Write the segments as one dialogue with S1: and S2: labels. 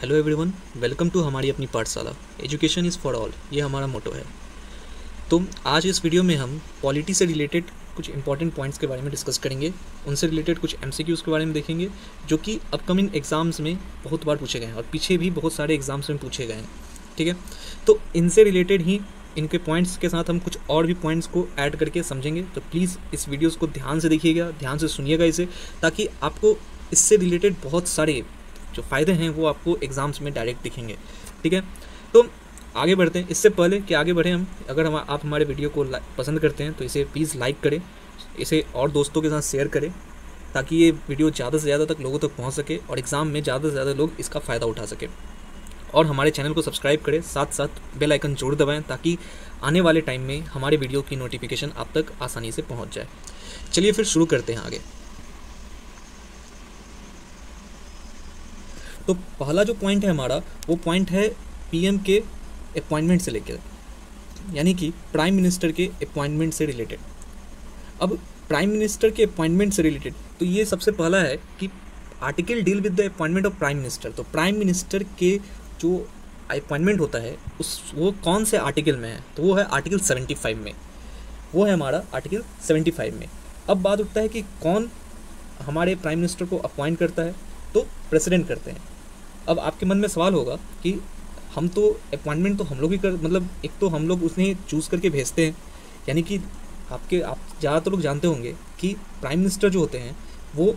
S1: Hello everyone welcome to हमारी अपनी पाठशाला. एजुकेशन इज़ फॉर ऑल ये हमारा मोटो है. तो आज इस वीडियो में हम पॉलिटी से रिलेटेड कुछ इंपॉर्टेंट पॉइंट्स के बारे में डिस्कस करेंगे. उनसे रिलेटेड कुछ एम के बारे में देखेंगे, जो कि अपकमिंग एग्ज़ाम्स में बहुत बार पूछे गए हैं और पीछे भी बहुत सारे एग्ज़ाम्स में पूछे गए हैं. ठीक है? तो इनसे रिलेटेड ही इनके पॉइंट्स के साथ हम कुछ और भी पॉइंट्स को ऐड करके समझेंगे. तो प्लीज़ इस वीडियोज़ को ध्यान से देखिएगा, ध्यान से सुनिएगा इसे, ताकि आपको इससे रिलेटेड बहुत सारे जो फ़ायदे हैं वो आपको एग्ज़ाम्स में डायरेक्ट दिखेंगे, ठीक है? तो आगे बढ़ते हैं। इससे पहले कि आगे बढ़ें हम, अगर हम, आप हमारे वीडियो को पसंद करते हैं तो इसे प्लीज़ लाइक करें, इसे और दोस्तों के साथ शेयर करें, ताकि ये वीडियो ज़्यादा से ज़्यादा तक लोगों तक पहुँच सके और एग्ज़ाम में ज़्यादा से ज़्यादा लोग इसका फ़ायदा उठा सकें। और हमारे चैनल को सब्सक्राइब करें साथ साथ बेल आइकन जोड़ दबाएँ, ताकि आने वाले टाइम में हमारे वीडियो की नोटिफिकेशन आप तक आसानी से पहुँच जाए। चलिए फिर शुरू करते हैं आगे। तो पहला जो पॉइंट है हमारा, वो पॉइंट है पीएम के अपॉइंटमेंट से लेकर यानी कि प्राइम मिनिस्टर के अपॉइंटमेंट से रिलेटेड अब प्राइम मिनिस्टर के अपॉइंटमेंट से रिलेटेड तो ये सबसे पहला है कि article deal with the appointment of prime minister तो प्राइम मिनिस्टर के जो अपॉइंटमेंट होता है, उस, वो कौन से आर्टिकल में है? तो वो है आर्टिकल 75 में। वो है हमारा आर्टिकल 75 में। अब बात उठता है कि कौन हमारे प्राइम मिनिस्टर को अपॉइंट करता है तो प्रेसिडेंट करते हैं। अब आपके मन में सवाल होगा कि हम तो अपॉइंटमेंट तो हम लोग ही कर मतलब एक तो हम लोग उसने चूज़ करके भेजते हैं, यानी कि आपके, आप ज़्यादातर लोग जानते होंगे कि प्राइम मिनिस्टर जो होते हैं, वो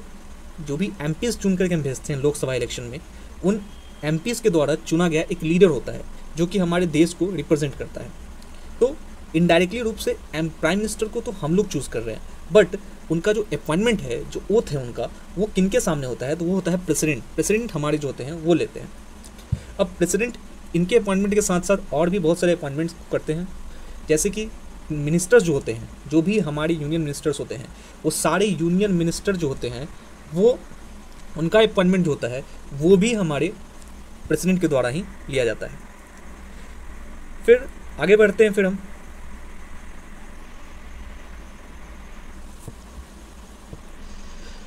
S1: जो भी एम चुन करके हम भेजते हैं लोकसभा इलेक्शन में, उन एम के द्वारा चुना गया एक लीडर होता है, जो कि हमारे देश को रिप्रेजेंट करता है। इनडायरेक्टली रूप से एम प्राइम मिनिस्टर को तो हम लोग चूज़ कर रहे हैं। बट उनका जो अपॉइंटमेंट है, जो ओथ है उनका, वो किन के सामने होता है? तो वो होता है प्रेसिडेंट प्रेसिडेंट हमारे जो होते हैं, वो लेते हैं। अब प्रेसिडेंट इनके अपॉइंटमेंट के साथ साथ और भी बहुत सारे अपॉइंटमेंट्स करते हैं। जैसे कि मिनिस्टर्स जो होते हैं, जो भी हमारे यूनियन मिनिस्टर्स होते हैं, वो सारे यूनियन मिनिस्टर जो होते हैं, वो उनका अपॉइंटमेंट जो होता है, वो भी हमारे प्रेसिडेंट के द्वारा ही लिया जाता है। फिर आगे बढ़ते हैं फिर हम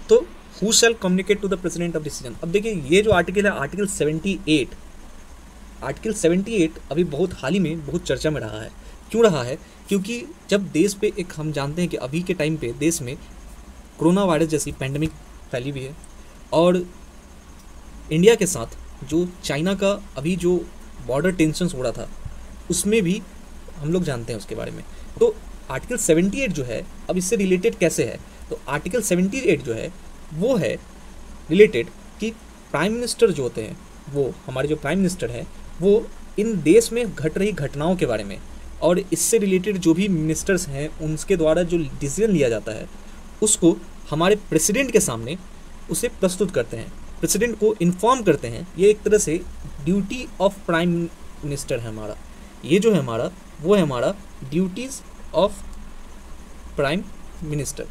S1: तो who shall communicate to the president of decision अब देखिए, ये जो आर्टिकल है आर्टिकल 78 आर्टिकल 78 अभी बहुत हाल ही में बहुत चर्चा में रहा है। क्यों रहा है? क्योंकि जब देश पे एक हम जानते हैं कि अभी के टाइम पे देश में कोरोना वायरस जैसी पैंडमिक फैली हुई है और इंडिया के साथ जो चाइना का अभी जो बॉर्डर टेंशन हो रहा था, उसमें भी हम लोग जानते हैं उसके बारे में। तो आर्टिकल 78 जो है, अब इससे रिलेटेड कैसे है? तो आर्टिकल 78 जो है वो है रिलेटेड कि प्राइम मिनिस्टर जो होते हैं, वो हमारे जो प्राइम मिनिस्टर हैं, वो इन देश में घट रही घटनाओं के बारे में और इससे रिलेटेड जो भी मिनिस्टर्स हैं, उनके द्वारा जो डिसीज़न लिया जाता है, उसको हमारे प्रेसिडेंट के सामने उसे प्रस्तुत करते हैं। प्रेसिडेंट को इन्फॉर्म करते हैं। ये एक तरह से ड्यूटी ऑफ़ प्राइम मिनिस्टर है हमारा। ये जो है हमारा, वो है हमारा ड्यूटीज़ ऑफ़ प्राइम मिनिस्टर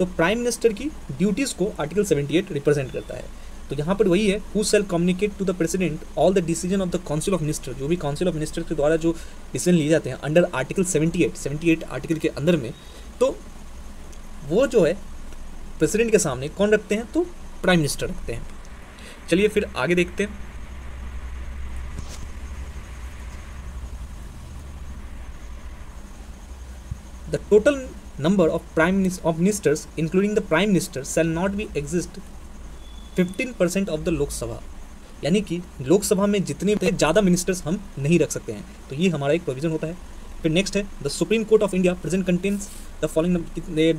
S1: तो प्राइम मिनिस्टर की ड्यूटीज़ को आर्टिकल 78 रिप्रेजेंट करता है। तो यहाँ पर वही है who shall communicate to the president all the decision of the council of minister जो भी काउंसिल ऑफ़ मिनिस्टर के द्वारा जो डिसीज़न लिए जाते हैं अंडर आर्टिकल 78 78 आर्टिकल के अंदर में तो वो जो है प्रेसिडेंट के सामने कौन रखते हैं? तो प्राइम मिनिस्टर रखते हैं। चलिए फिर आगे देखते हैं। The total number of prime of ministers including the prime minister shall not be exist 15 percent of the Lok Sabha यानी कि लोकसभा में जितने ज़्यादा मिनिस्टर्स हम नहीं रख सकते हैं। तो ये हमारा एक प्रोविज़न होता है। फिर नेक्स्ट है the supreme court of India present contains the following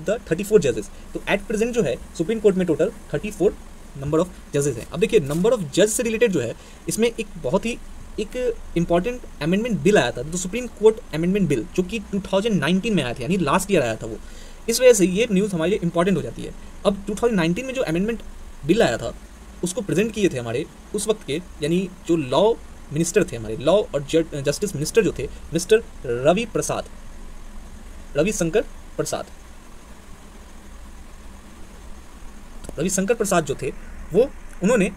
S1: the thirty four जजेस तो एट प्रेजेंट जो है सुप्रीम कोर्ट में total thirty four number of जजेस हैं। अब देखिए नंबर ऑफ़ जज से रिलेटेड जो है, इसमें एक बहुत ही एक इंपॉर्टेंट अमेंडमेंट बिल आया था the supreme court amendment bill जो कि 2019 में आया था, यानी लास्ट ईयर आया था वो। इस वजह से ये न्यूज़ हमारे लिए इंपॉर्टेंट हो जाती है। अब 2019 में जो अमेंडमेंट बिल आया था, उसको प्रेजेंट किए थे हमारे उस वक्त के, यानी जो लॉ मिनिस्टर थे हमारे लॉ और जस्टिस मिनिस्टर जो थे मिस्टर रवि प्रसाद रविशंकर प्रसाद रविशंकर प्रसाद जो थे, वो उन्होंने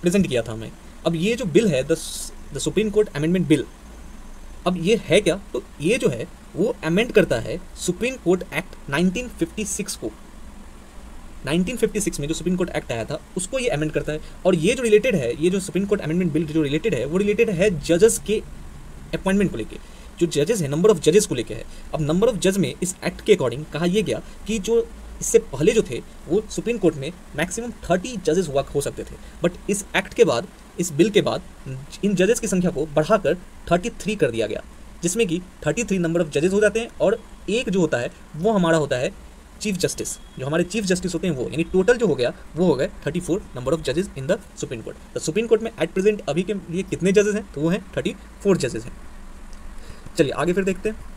S1: प्रेजेंट किया था हमें। अब ये जो बिल है the supreme court amendment bill अब ये है क्या? तो ये जो है, वो अमेंड करता है सुप्रीम कोर्ट एक्ट 1956 को। 1956 में जो सुप्रीम कोर्ट एक्ट आया था, उसको ये अमेंड करता है। और ये जो रिलेटेड है, ये जो सुप्रीम कोर्ट अमेंडमेंट बिल जो रिलेटेड है, वो रिलेटेड है जजेस के अपॉइंटमेंट को लेके। जो जजेस है नंबर ऑफ़ जजेस को लेके है। अब नंबर ऑफ़ जज में इस एक्ट के अकॉर्डिंग कहा यह गया कि जो इससे पहले जो थे, वो सुप्रीम कोर्ट में मैक्सिमम थर्टी जजेस हुआ, हो सकते थे। बट इस एक्ट के बाद इस बिल के बाद इन जजेस की संख्या को बढ़ाकर थर्टी थ्री कर दिया गया, जिसमें कि थर्टी थ्री नंबर ऑफ़ जजेस हो जाते हैं और एक जो होता है, वो हमारा होता है चीफ जस्टिस जो हमारे चीफ जस्टिस होते हैं वो, यानी टोटल जो हो गया, वो हो गए थर्टी फोर नंबर ऑफ़ जजेस in the supreme court the supreme court में एट प्रेजेंट अभी के लिए कितने जजेस हैं? तो वो हैं थर्टी फोर जजेस हैं। चलिए, आगे फिर देखते हैं।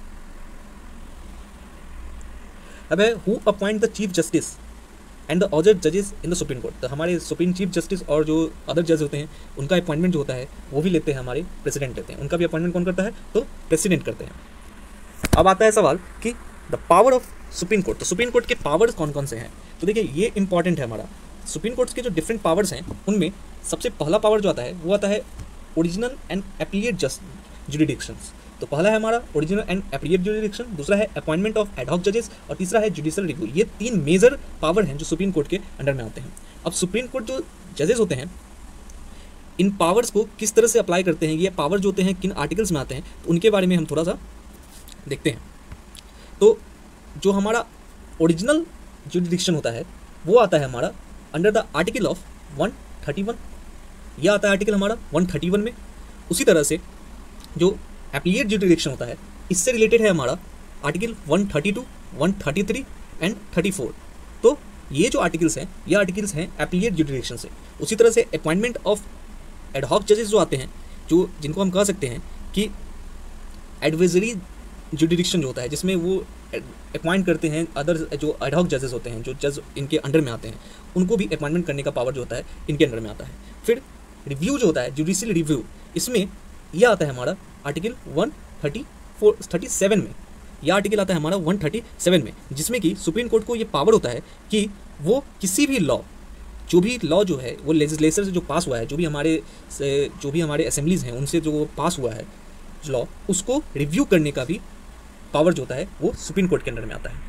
S1: अब है who appoint the chief justice and the other जजेस इन द सुप्रीम कोर्ट तो हमारे सुप्रीम चीफ जस्टिस और जो अदर जज होते हैं, उनका अपॉइंटमेंट जो होता है, वो भी लेते हैं हमारे प्रेसिडेंट लेते हैं। उनका भी अपॉइंटमेंट कौन करता है? तो प्रेसिडेंट करते हैं। अब आता है सवाल कि the power of supreme court तो सुप्रीम कोर्ट के पावर्स कौन कौन से हैं? तो देखिए, ये इंपॉर्टेंट है हमारा। सुप्रीम कोर्ट के जो डिफरेंट पावर्स हैं, उनमें सबसे पहला पावर जो आता है, वो आता है original and appellate just jurisdictions तो पहला है हमारा ओरिजिनल एंड एप्लीट जुडिडिक्शन दूसरा है अपॉइंटमेंट ऑफ़ एडहॉक जजेस और तीसरा है जुडिशियल रिव्यू ये तीन मेजर पावर हैं जो सुप्रीम कोर्ट के अंडर में आते हैं। अब सुप्रीम कोर्ट जो जजेस होते हैं, इन पावर्स को किस तरह से अप्लाई करते हैं? ये पावर जो होते हैं, किन आर्टिकल्स में आते हैं? तो उनके बारे में हम थोड़ा सा देखते हैं। तो जो हमारा ओरिजिनल जुडिडिक्शन होता है, वो आता है हमारा अंडर द आर्टिकल ऑफ़ 131 यह आता है आर्टिकल हमारा 131 में। उसी तरह से जो एप्लीट जुडिडिक्शन होता है। इससे रिलेटेड है हमारा आर्टिकल 132, 133 एंड 34 तो ये जो आर्टिकल्स हैं ये आर्टिकल्स हैं एप्लीट जुडिडिक्शन से। उसी तरह से अपॉइंटमेंट ऑफ़ एडहॉक जजेस जो आते हैं जो जिनको हम कह सकते हैं कि एडवाइजरी जुडिडिक्शन जो होता है जिसमें वो अपॉइंट करते हैं अदर जो एडहॉक जजेस होते हैं जो जज इनके अंडर में आते हैं उनको भी अपॉइंटमेंट करने का पावर जो होता है इनके अंडर में आता है। फिर रिव्यू जो होता है जुडिशियल रिव्यू इसमें यह आता है हमारा article one thirty four, thirty seven में। यह आर्टिकल आता है हमारा वन थर्टी सेवन में, जिसमें कि सुप्रीम कोर्ट को ये पावर होता है कि वो किसी भी लॉ जो भी लॉ जो है, वो लेजिस्लेचर से जो पास हुआ है, जो भी हमारे, से जो भी हमारे असेंबलीज हैं, उनसे जो पास हुआ है लॉ उसको रिव्यू करने का भी पावर जो होता है, वो सुप्रीम कोर्ट के अंडर में आता है।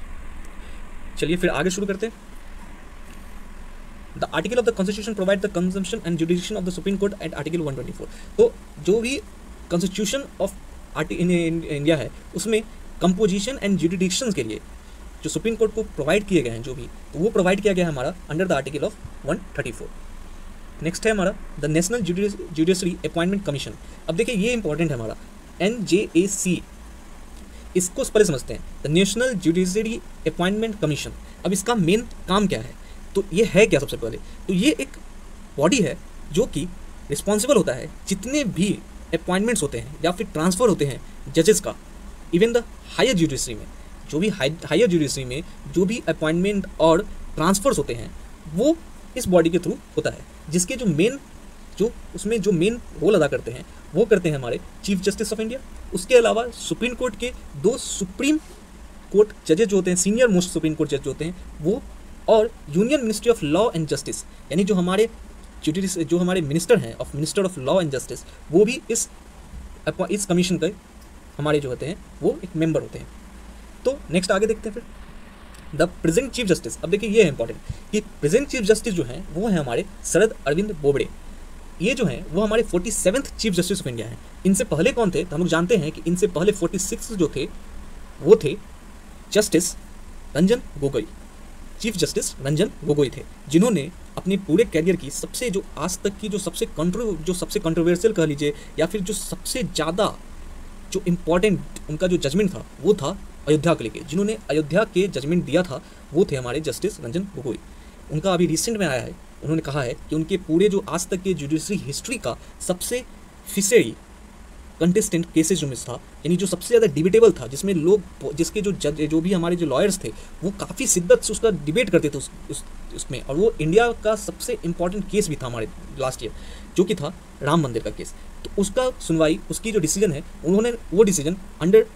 S1: चलिए फिर आगे शुरू करते हैं। The article of the constitution provide the consumption and jurisdiction of the supreme court at article 124 तो जो भी कॉन्स्टिट्यूशन ऑफ़ इंडिया है, उसमें कंपोजिशन एंड जुडिडिक्शन के लिए जो सुप्रीम कोर्ट को प्रोवाइड किए गए हैं, जो भी तो वो प्रोवाइड किया गया है हमारा under the article of 134 next है हमारा the national judiciary appointment commission अब देखिए, ये इंपॉर्टेंट है हमारा। एन जे ए सी इसको पहले समझते हैं। The national judiciary appointment commission अब इसका मेन काम क्या है? तो ये है क्या सबसे पहले? तो ये एक बॉडी है जो कि रिस्पॉन्सिबल होता है जितने भी अपॉइंटमेंट्स होते हैं या फिर ट्रांसफ़र होते हैं जजेस का इवन द हायर जुडिशरी में, जो भी हायर जुडिशरी में जो भी अपॉइंटमेंट और ट्रांसफ़र्स होते हैं, वो इस बॉडी के थ्रू होता है, जिसके जो मेन जो उसमें जो मेन रोल अदा करते हैं, वो करते हैं हमारे चीफ जस्टिस ऑफ़ इंडिया उसके अलावा सुप्रीम कोर्ट के दो सुप्रीम कोर्ट जजेज होते हैं सीनियर मोस्ट सुप्रीम कोर्ट जज होते हैं, वो और union ministry of law and justice यानी जो हमारे जुडिस जो हमारे मिनिस्टर हैं of minister of law and justice वो भी इस इस कमीशन के हमारे जो होते हैं, वो एक मेंबर होते हैं। तो नेक्स्ट आगे देखते हैं फिर। द प्रेजेंट चीफ जस्टिस अब देखिए ये है इंपॉर्टेंट कि प्रेजेंट चीफ जस्टिस जो हैं, वो है हमारे शरद अरविंद बोबड़े। ये जो है, वो हमारे forty seventh chief justice of India हैं। इनसे पहले कौन थे? तो हम लोग जानते हैं कि इनसे पहले फोर्टी सिक्स जो थे, वो थे justice Ranjan Gogoi. Chief justice Ranjan Gogoi थे, जिन्होंने अपने पूरे कैरियर की सबसे जो आज तक की जो सबसे कंट्रो जो सबसे कंट्रोवर्शियल कह लीजिए, या फिर जो सबसे ज़्यादा जो इम्पोर्टेंट उनका जो जजमेंट था, वो था अयोध्या को लेके। जिन्होंने अयोध्या के जजमेंट दिया था, वो थे हमारे जस्टिस रंजन गोगोई। उनका अभी रिसेंट में आया है, उन्होंने कहा है कि उनके पूरे जो आज तक के जुडिशरी हिस्ट्री का सबसे फिसेरी कंटेस्टेंट केसेज जो मिस था यानी जो सबसे ज़्यादा डिबेटेबल था जिसमें लोग जिसके जो जज जो भी हमारे जो लॉयर्स थे वो काफ़ी शिद्दत से उसका डिबेट करते थे उस, उस उसमें। और वो इंडिया का सबसे इंपॉर्टेंट केस भी था हमारे लास्ट ईयर जो कि था राम मंदिर का केस तो उसका सुनवाई उसकी जो डिसीज़न है उन्होंने वो डिसीज़न अंडर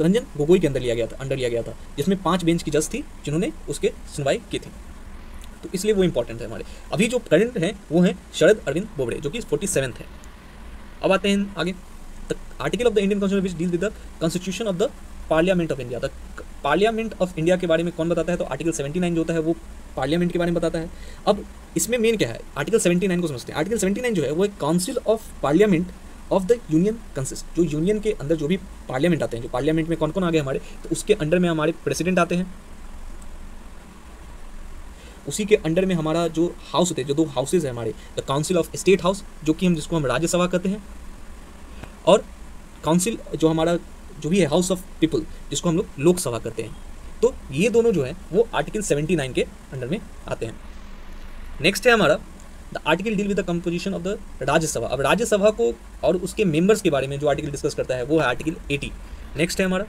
S1: रंजन गोगोई के अंदर लिया गया था अंडर लिया गया था जिसमें पाँच बेंच की जज थी जिन्होंने उसके सुनवाई की थी। तो इसलिए वो इंपॉर्टेंट है हमारे। अभी जो करंट हैं वो हैं शरद अरविंद बोबड़े जो कि फोर्टी सेवन्थ है। अब आते हैं आगे। The article of the Indian constitution which deal with the constitution of the parliament of India the parliament of India के बारे में कौन बताता है? तो आर्टिकल 79 जो होता है, वो पार्लियामेंट के बारे में बताता है। अब इसमें मेन क्या है? आर्टिकल 79 को समझते हैं। आर्टिकल 79 जो है, वो एक council of parliament of the union consist जो यूनियन के अंदर जो भी पार्लियामेंट आते हैं, जो पार्लियामेंट में कौन कौन आ गए हमारे तो उसके अंडर में हमारे प्रेसिडेंट आते हैं। उसी के अंडर में हमारा जो हाउस होते हैं, जो दो हाउसेज है हमारे the council of state house जो कि हम जिसको हम राज्यसभा कहते हैं और काउंसिल जो हमारा, जो भी है हाउस ऑफ़ पीपल जिसको हम लोग लोकसभा करते हैं तो ये दोनों जो है, वो आर्टिकल 79 के अंडर में आते हैं। नेक्स्ट है हमारा the article deal with the composition of the Rajya Sabha अब राज्यसभा को और उसके मेंबर्स के बारे में जो आर्टिकल डिस्कस करता है, वो है आर्टिकल 80 नेक्स्ट है हमारा।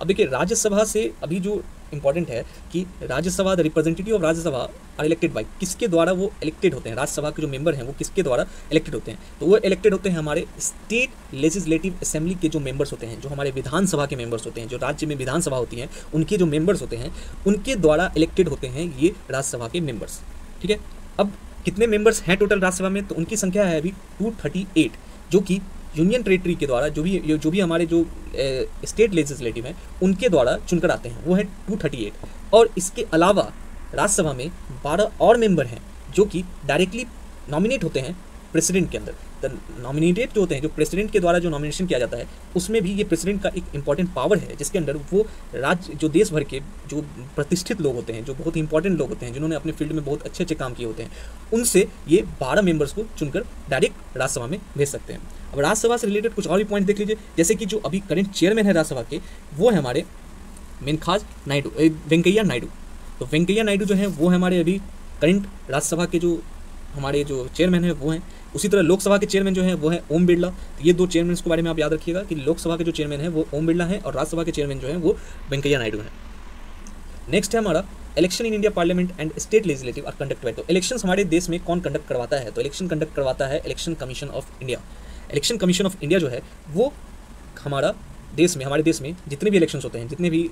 S1: अब देखिए राज्यसभा से अभी जो इंपॉर्टेंट है कि Rajya Sabha the representative of Rajya Sabha are elected by किसके द्वारा वो इलेक्टेड होते हैं? राज्यसभा के जो मेंबर हैं, वो किसके द्वारा इलेक्टेड होते हैं? तो वो इलेक्टेड होते हैं हमारे स्टेट लेजिस्लेटिव असेंबली के जो मेंबर्स होते हैं, जो हमारे विधानसभा के मेंबर्स होते हैं, जो राज्य में विधानसभा होती हैं, उनके जो मेंबर्स होते हैं, उनके द्वारा इलेक्टेड होते हैं ये राज्यसभा के मेंबर्स ठीक है? अब कितने मेंबर्स हैं टोटल राज्यसभा में? तो उनकी संख्या है अभी टू थर्टी एट जो कि यूनियन टेरेटरी के द्वारा जो भी जो भी हमारे जो स्टेट लेजिस्लेटिव हैं, उनके द्वारा चुनकर आते हैं। वो है टू थर्टी एट और इसके अलावा राज्यसभा में बारह और मेंबर हैं, जो कि डायरेक्टली नॉमिनेट होते हैं प्रेसिडेंट के अंदर। नॉमिनेटेड जो होते हैं, जो प्रेसिडेंट के द्वारा जो नॉमिनेशन किया जाता है, उसमें भी ये प्रेसिडेंट का एक इंपॉर्टेंट पावर है, जिसके अंदर वो राज्य, जो देश भर के जो प्रतिष्ठित लोग होते हैं, जो बहुत इंपॉर्टेंट लोग होते हैं, जिन्होंने अपने फ़ील्ड में बहुत अच्छे अच्छे काम किए होते हैं, उनसे ये बारह मेंबर्स को चुनकर डायरेक्ट राज्यसभा में भेज सकते हैं। अब राज्यसभा से रिलेटेड कुछ और भी पॉइंट देख लीजिए। जैसे कि जो अभी करेंट चेयरमैन है राज्यसभा के, वो है हमारे मेनखाज नायडू वेंकैया नायडू। तो वेंकैया नायडू जो है, वो हमारे अभी करंट राज्यसभा के जो हमारे जो चेयरमैन है, वो हैं। उसी तरह लोकसभा के चेयरमैन जो है, वो है ओम बिरला। तो ये दो चेयरमैन के बारे में आप याद रखिएगा कि लोकसभा के जो चेयरमैन है, वो ओम बिरला है और राज्यसभा के चेयरमैन जो है, वो वेंकैया नायडू है। नेक्स्ट है हमारा election in India parliament and state legislative are conduct by तो इलेक्शन हमारे देश में कौन कंडक्ट करवाता है? तो इलेक्शन कंडक्ट करवाता है election commission of India election commission of India जो है, वो हमारा देश में, हमारे देश में जितने भी इलेक्शंस होते हैं, जितने भी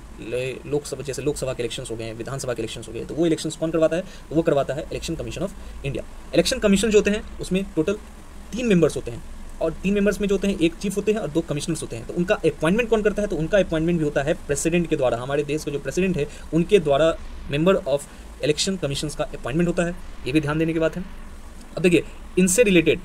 S1: लोकसभा, जैसे लोकसभा के इलेक्शंस हो गए हैं विधानसभा के इलेक्शंस हो गए तो वो इलेक्शंस कौन करवाता है? तो वो करवाता है election commission of India election commission जो होते हैं, उसमें टोटल तीन मेंबर्स होते हैं और तीन मेंबर्स में जो होते हैं, एक चीफ होते हैं और दो कमिश्नर्स होते हैं। तो उनका अपॉइंटमेंट कौन करता है? तो उनका अपॉइंटमेंट भी होता है प्रेसिडेंट के द्वारा। हमारे देश का जो प्रेसिडेंट है, उनके द्वारा मेंबर ऑफ़ इलेक्शन कमीशन का अपॉइंटमेंट होता है। ये भी ध्यान देने की बात है। अब देखिए, इनसे related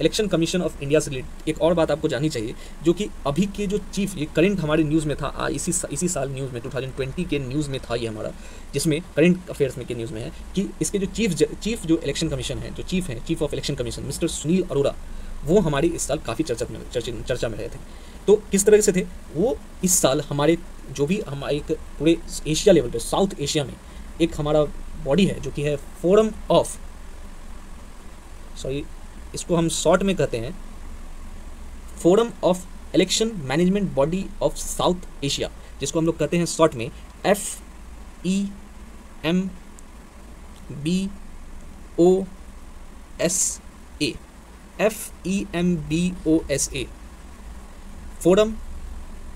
S1: election commission of India से रिलेटेड एक और बात आपको जाननी चाहिए जो कि अभी के जो चीफ ये करंट हमारे न्यूज़ में था आ, इसी इसी साल न्यूज़ में 2020 के न्यूज़ में था ये हमारा जिसमें करंट अफेयर्स में के न्यूज़ में है कि इसके जो चीफ चीफ जो इलेक्शन कमीशन है जो चीफ है chief of election commission mister Sunil Arora वो हमारी इस साल काफ़ी चर्चा में चर्चा में रहे थे। तो किस तरह से थे? वो इस साल हमारे जो भी हमारे एक पूरे एशिया लेवल पे साउथ एशिया में एक हमारा बॉडी है जो कि है फोरम ऑफ़ सॉरी इसको हम शॉर्ट में कहते हैं forum of election management body of south Asia जिसको हम लोग कहते हैं शॉर्ट में F E M B O S A F E M B O S A forum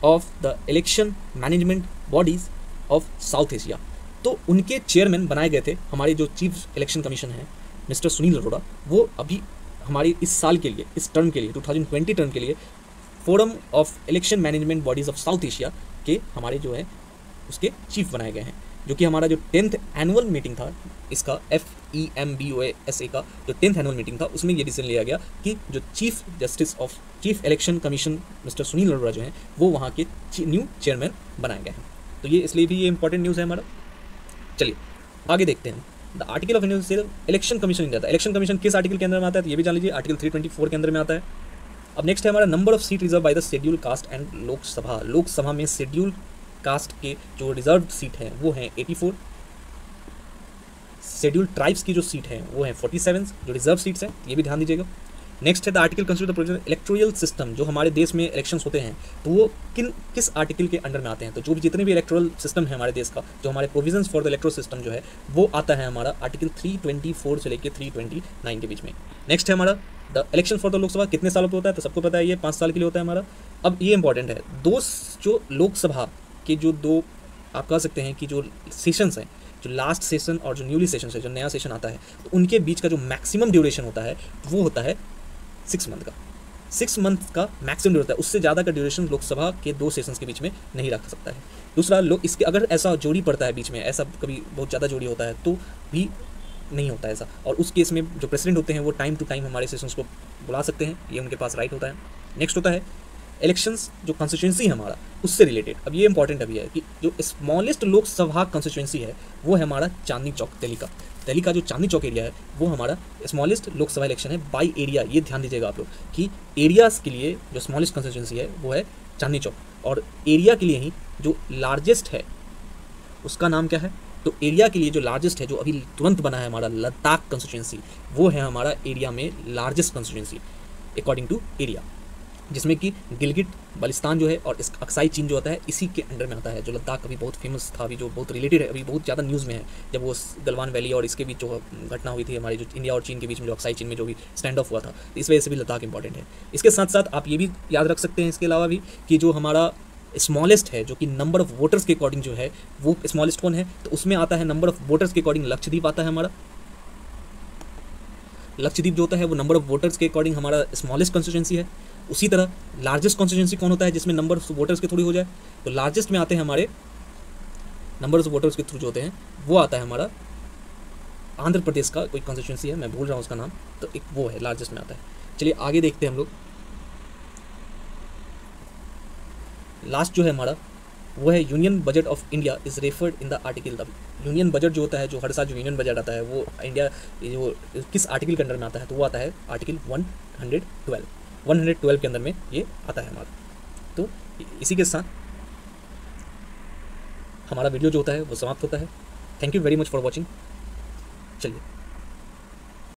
S1: of the election management bodies of south Asia तो उनके chairman बनाए गए थे, हमारे जो चीफ इलेक्शन कमीशन है मिस्टर सुनील अरोड़ा वो अभी हमारी इस साल के लिए, इस टर्म के लिए 2020 टर्म के लिए forum of election management bodies of south Asia के हमारे जो है, उसके चीफ बनाए गए हैं, जो कि हमारा जो टेंथ एनुअल मीटिंग था, इसका F E M B O S A का जो टेंथ एनुअल मीटिंग था, उसमें ये डिसीज़न लिया गया कि जो chief justice of chief election commission mister Sunil Arora जो हैं, वो वहाँ के न्यू चेयरमैन बनाए गए हैं। तो ये इसलिए भी ये इंपॉर्टेंट न्यूज़ है हमारा। चलिए, आगे देखते हैं। The article of election commission India था इलेक्शन कमीशन किस आर्टिकल के अंदर में आता है तो ये भी जान लीजिए आर्टिकल 324 के अंदर में आता है। अब नेक्स्ट है हमारा number of seat reserve by the schedule caste and Lok Sabha Lok Sabha में शेड्यूल कास्ट के जो रिज़र्व सीट हैं, वो हैं एटी फोर शेड्यूल ट्राइब्स की जो सीट हैं, वो हैं फोर्टी सेवन जो रिज़र्व सीट्स हैं, ये भी ध्यान दीजिएगा। नेक्स्ट है the article consider the electoral system जो हमारे देश में इलेक्शन होते हैं तो वो किन, किस आर्टिकल के अंडर में आते हैं? तो जो भी जितने भी इलेक्ट्रोल सिस्टम है हमारे देश का, जो हमारे provision for the electoral system जो है, वो आता है हमारा आर्टिकल 324 से लेकर 329 के बीच में। नेक्स्ट है हमारा the election for the Lok Sabha कितने सालों पर होता है? तो सबको पता है ये पाँच साल के लिए होता है हमारा। अब ये इंपॉर्टेंट है, दो जो लोकसभा के जो दो, आप कह सकते हैं कि जो सेशंस हैं, जो लास्ट सेशन और जो न्यूली सेशन है जो नया सेशन आता है तो उनके बीच का जो मैक्सिमम ड्यूरेशन होता है, वो होता है सिक्स मंथ का। सिक्स मंथ का मैक्सिमम होता है। उससे ज़्यादा का ड्यूरेशन लोकसभा के दो सेशंस के बीच में नहीं रख सकता है। दूसरा लोग इसके अगर ऐसा जोड़ी पड़ता है बीच में, ऐसा कभी बहुत ज़्यादा जोड़ी होता है तो भी नहीं होता ऐसा। और उस केस में जो प्रेसिडेंट होते हैं, वो टाइम टू टाइम हमारे सेशंस को बुला सकते हैं। ये उनके पास राइट होता है। नेक्स्ट होता है इलेक्शंस जो कॉन्स्टिट्यूंसी है हमारा, उससे रिलेटेड अब ये इंपॉर्टेंट अभी है कि जो स्मॉलेस्ट लोकसभा कॉन्स्टिट्यूंसी है, वो है हमारा चांदनी चौक, दिल्ली का। दिल्ली का जो चांदनी चौक एरिया है, वो हमारा स्मॉलेस्ट लोकसभा इलेक्शन है बाई एरिया ये ध्यान दीजिएगा आप लोग कि एरियाज़ के लिए जो स्मॉलेस्ट कॉन्स्टिट्यूंसी है, वो है चांदनी चौक। और एरिया के लिए ही जो लार्जेस्ट है, उसका नाम क्या है? तो एरिया के लिए जो लार्जेस्ट है, जो अभी तुरंत बना है हमारा लद्दाख कॉन्स्टिट्यूंसी वो है हमारा एरिया में largest constituency according to area जिसमें कि गिलगिट बलिस्तान जो है और इस अक्साई चीन जो होता है, इसी के अंडर में आता है। जो लद्दाख अभी बहुत फ़ेमस था, अभी जो बहुत रिलेटेड है, अभी बहुत ज़्यादा न्यूज़ में है। जब वो गलवान वैली और इसके बीच जो घटना हुई थी, हमारी जो इंडिया और चीन के बीच में जो अक्साई चीन में जो भी स्टैंड ऑफ़ हुआ था इस वजह से भी लद्दाख इंपॉर्टेंट है। इसके साथ साथ आप ये भी याद रख सकते हैं इसके अलावा भी कि जो हमारा स्मॉलेस्ट है, जो कि नंबर ऑफ़ वोटर्स के अकॉर्डिंग जो है, वो स्मॉलेस्ट कौन है? तो उसमें आता है नंबर ऑफ़ वोटर्स के अकॉर्डिंग लक्षद्वीप आता है हमारा। लक्षद्वीप जो होता है, वो नंबर ऑफ़ वोटर्स के अकॉर्डिंग हमारा स्मॉलेस्ट कॉन्स्टिट्यूंसी है। उसी तरह लार्जेस्ट कॉन्स्टिट्यूंसी कौन होता है जिसमें नंबर ऑफ़ वोटर्स के थोड़ी हो जाए? तो लार्जेस्ट में आते हैं हमारे नंबर ऑफ़ वोटर्स के थ्रू जो होते हैं, वो आता है हमारा आंध्र प्रदेश का कोई कॉन्स्टिट्यूंसी है, मैं भूल रहा हूँ उसका नाम तो एक वो है लार्जेस्ट में आता है। चलिए आगे देखते हैं हम लोग। लास्ट जो है हमारा, वो है union budget of India is referred in the article the union budget जो होता है, जो हर साल जो यूनियन बजट आता है, वो इंडिया जो किस आर्टिकल के अंडर में आता है तो वो आता है article one hundred twelve one hundred twelve के अंदर में ये आता है हमारा तो इसी के साथ हमारा वीडियो जो होता है वो समाप्त होता है। Thank you very much for watching चलिए।